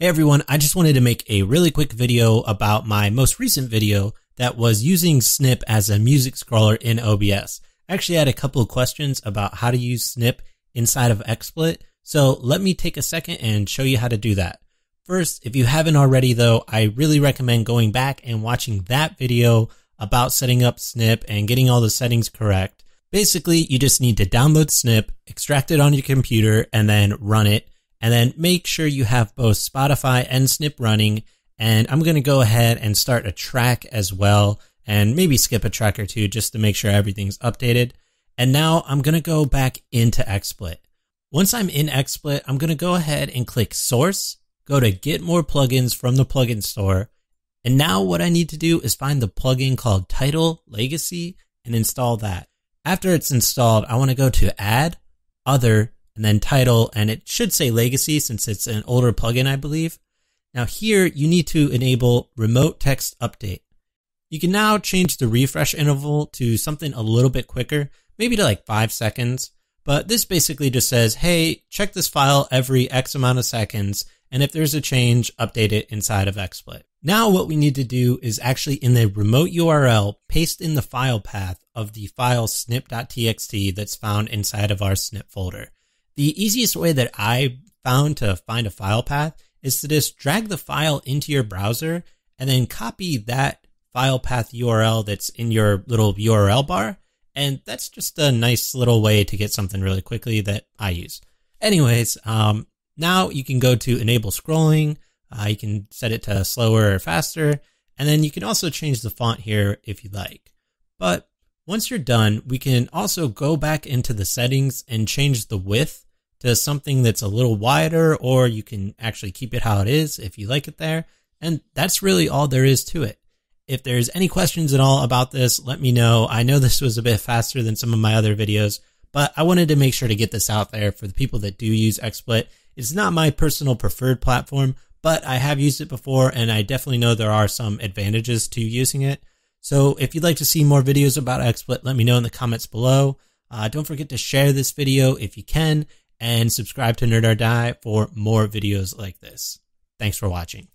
Hey everyone, I just wanted to make a really quick video about my most recent video that was using Snip as a music scroller in OBS. I actually had a couple of questions about how to use Snip inside of XSplit, so let me take a second and show you how to do that. First, if you haven't already though, I really recommend going back and watching that video about setting up Snip and getting all the settings correct. Basically, you just need to download Snip, extract it on your computer, and then run it and then make sure you have both Spotify and Snip running. And I'm going to go ahead and start a track as well and maybe skip a track or two just to make sure everything's updated. And now I'm going to go back into XSplit. Once I'm in XSplit, I'm going to go ahead and click source, go to get more plugins from the plugin store. And now what I need to do is find the plugin called title Legacy and install that. After it's installed, I want to go to add, other, and then title, and it should say legacy since it's an older plugin, I believe. Now here you need to enable remote text update. You can now change the refresh interval to something a little bit quicker, maybe to like five seconds. But this basically just says, hey, check this file every X amount of seconds. And if there's a change, update it inside of XSplit. Now what we need to do is actually in the remote URL, paste in the file path of the file snip.txt that's found inside of our snip folder. The easiest way that I found to find a file path is to just drag the file into your browser and then copy that file path URL that's in your little URL bar. And that's just a nice little way to get something really quickly that I use. Anyways, um, now you can go to enable scrolling. Uh, you can set it to slower or faster. And then you can also change the font here if you like. But once you're done, we can also go back into the settings and change the width to something that's a little wider, or you can actually keep it how it is if you like it there. And that's really all there is to it. If there's any questions at all about this, let me know. I know this was a bit faster than some of my other videos, but I wanted to make sure to get this out there for the people that do use XSplit. It's not my personal preferred platform, but I have used it before and I definitely know there are some advantages to using it. So if you'd like to see more videos about XSplit, let me know in the comments below. Uh, don't forget to share this video if you can and subscribe to Nerd or Die for more videos like this. Thanks for watching.